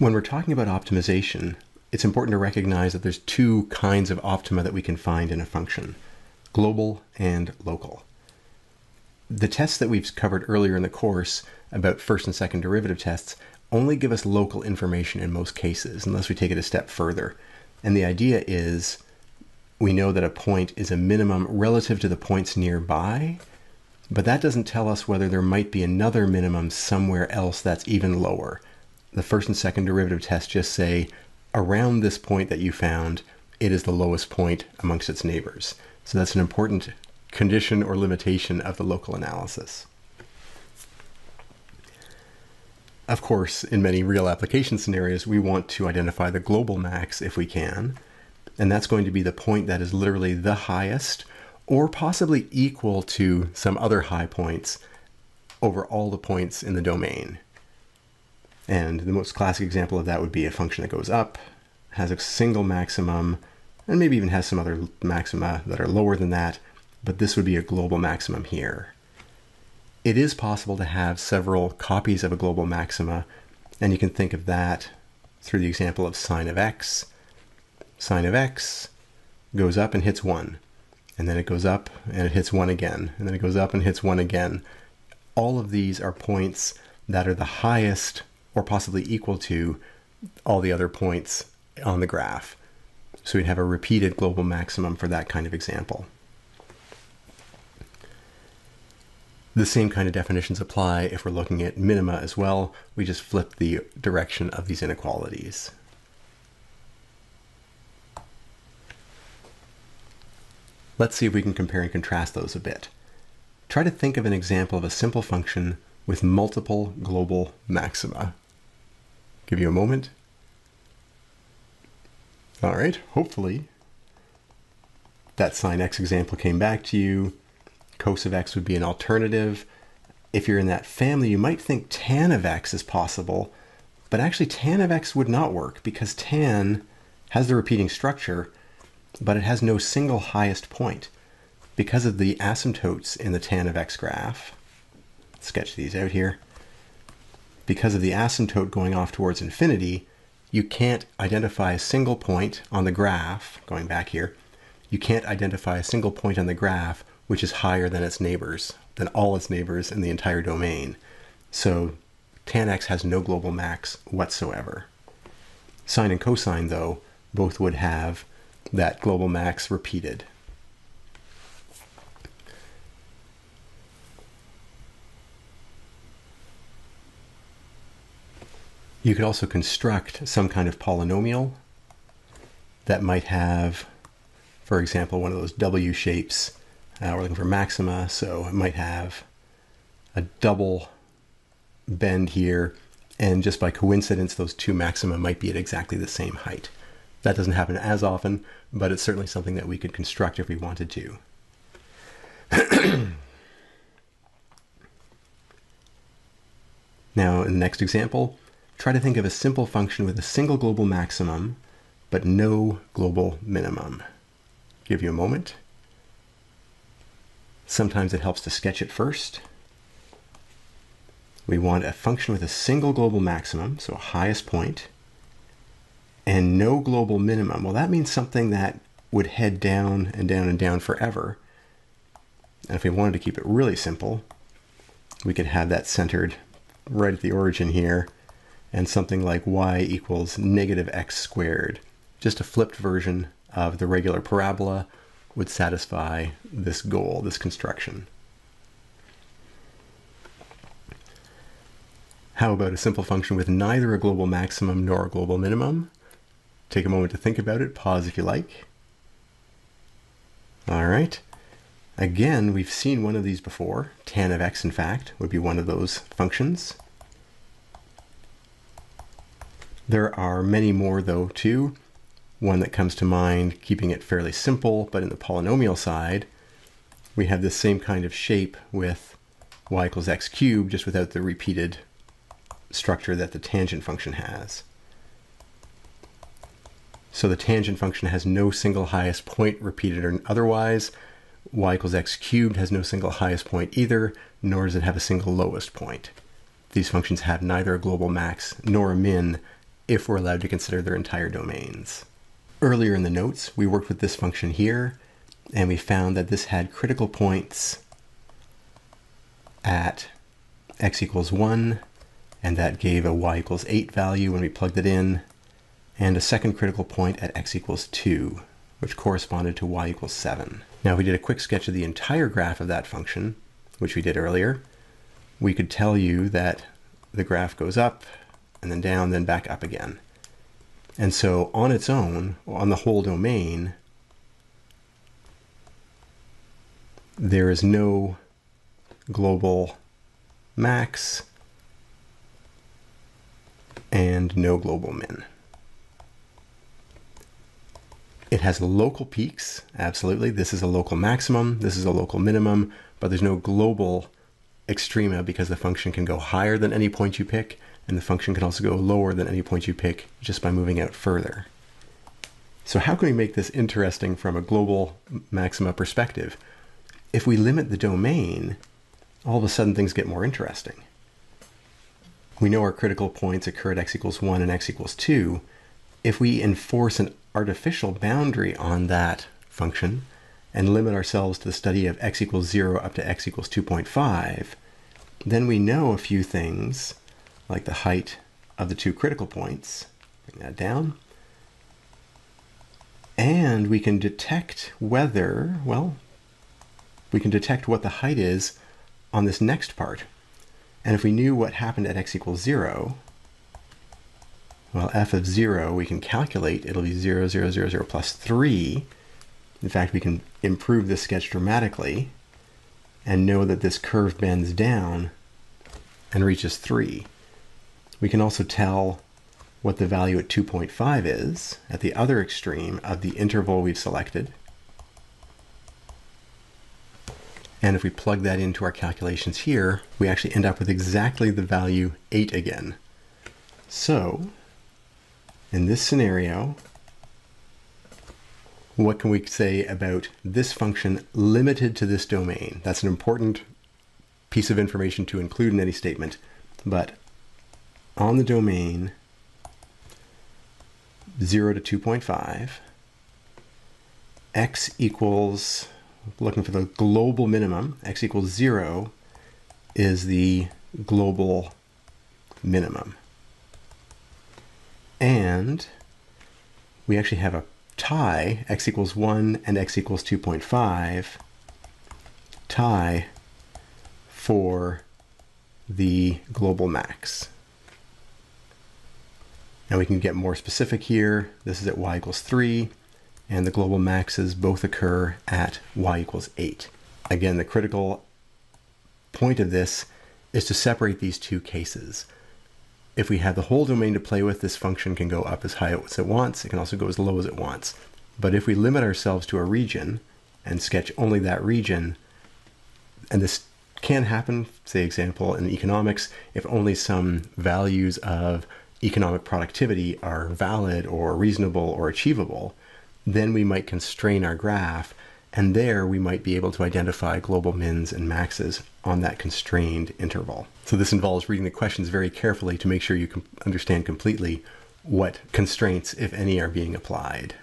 When we're talking about optimization, it's important to recognize that there's two kinds of optima that we can find in a function, global and local. The tests that we've covered earlier in the course about first and second derivative tests only give us local information in most cases, unless we take it a step further. And the idea is we know that a point is a minimum relative to the points nearby, but that doesn't tell us whether there might be another minimum somewhere else that's even lower. The first and second derivative tests just say around this point that you found, it is the lowest point amongst its neighbors. So that's an important condition or limitation of the local analysis. Of course, in many real application scenarios, we want to identify the global max if we can, and that's going to be the point that is literally the highest or possibly equal to some other high points over all the points in the domain. And the most classic example of that would be a function that goes up, has a single maximum, and maybe even has some other maxima that are lower than that, but this would be a global maximum here. It is possible to have several copies of a global maxima, and you can think of that through the example of sine of x. Sine of x goes up and hits 1, and then it goes up and it hits 1 again, and then it goes up and hits 1 again. All of these are points that are the highest or possibly equal to all the other points on the graph. So we'd have a repeated global maximum for that kind of example. The same kind of definitions apply if we're looking at minima as well. We just flip the direction of these inequalities. Let's see if we can compare and contrast those a bit. Try to think of an example of a simple function with multiple global maxima. Give you a moment. All right, hopefully that sine x example came back to you. Cos of x would be an alternative. If you're in that family, you might think tan of x is possible, but actually tan of x would not work because tan has the repeating structure, but it has no single highest point. Because of the asymptotes in the tan of x graph, sketch these out here, because of the asymptote going off towards infinity, you can't identify a single point on the graph, going back here, you can't identify a single point on the graph which is higher than its neighbors, than all its neighbors in the entire domain. So tan x has no global max whatsoever. Sine and cosine, though, both would have that global max repeated. You could also construct some kind of polynomial that might have, for example, one of those W shapes. Uh, we're looking for maxima, so it might have a double bend here, and just by coincidence, those two maxima might be at exactly the same height. That doesn't happen as often, but it's certainly something that we could construct if we wanted to. now, in the next example, Try to think of a simple function with a single global maximum, but no global minimum. Give you a moment. Sometimes it helps to sketch it first. We want a function with a single global maximum, so a highest point, and no global minimum. Well, that means something that would head down and down and down forever. And if we wanted to keep it really simple, we could have that centered right at the origin here and something like y equals negative x squared. Just a flipped version of the regular parabola would satisfy this goal, this construction. How about a simple function with neither a global maximum nor a global minimum? Take a moment to think about it, pause if you like. All right. Again, we've seen one of these before. Tan of x, in fact, would be one of those functions. There are many more, though, too. One that comes to mind, keeping it fairly simple, but in the polynomial side, we have the same kind of shape with y equals x cubed, just without the repeated structure that the tangent function has. So the tangent function has no single highest point repeated or otherwise. y equals x cubed has no single highest point either, nor does it have a single lowest point. These functions have neither a global max nor a min if we're allowed to consider their entire domains. Earlier in the notes, we worked with this function here, and we found that this had critical points at x equals 1, and that gave a y equals 8 value when we plugged it in, and a second critical point at x equals 2, which corresponded to y equals 7. Now, if we did a quick sketch of the entire graph of that function, which we did earlier, we could tell you that the graph goes up and then down, then back up again. And so on its own, on the whole domain, there is no global max and no global min. It has local peaks, absolutely. This is a local maximum, this is a local minimum, but there's no global extrema because the function can go higher than any point you pick, and the function can also go lower than any point you pick just by moving out further. So how can we make this interesting from a global maxima perspective? If we limit the domain, all of a sudden things get more interesting. We know our critical points occur at x equals 1 and x equals 2. If we enforce an artificial boundary on that function and limit ourselves to the study of x equals 0 up to x equals 2.5, then we know a few things like the height of the two critical points. Bring that down. And we can detect whether, well, we can detect what the height is on this next part. And if we knew what happened at x equals 0, well, f of 0 we can calculate. It'll be 0, 0, 0, 0 plus 3. In fact, we can improve this sketch dramatically and know that this curve bends down and reaches 3. We can also tell what the value at 2.5 is at the other extreme of the interval we've selected. And if we plug that into our calculations here, we actually end up with exactly the value 8 again. So, in this scenario, what can we say about this function limited to this domain? That's an important piece of information to include in any statement. But on the domain 0 to 2.5, x equals, looking for the global minimum, x equals 0 is the global minimum. And we actually have a tie, x equals 1 and x equals 2.5, tie for the global max. Now we can get more specific here. This is at y equals 3, and the global maxes both occur at y equals 8. Again, the critical point of this is to separate these two cases. If we have the whole domain to play with, this function can go up as high as it wants. It can also go as low as it wants. But if we limit ourselves to a region and sketch only that region, and this can happen, say example in economics, if only some values of economic productivity are valid or reasonable or achievable, then we might constrain our graph, and there we might be able to identify global mins and maxes on that constrained interval. So this involves reading the questions very carefully to make sure you can understand completely what constraints, if any, are being applied.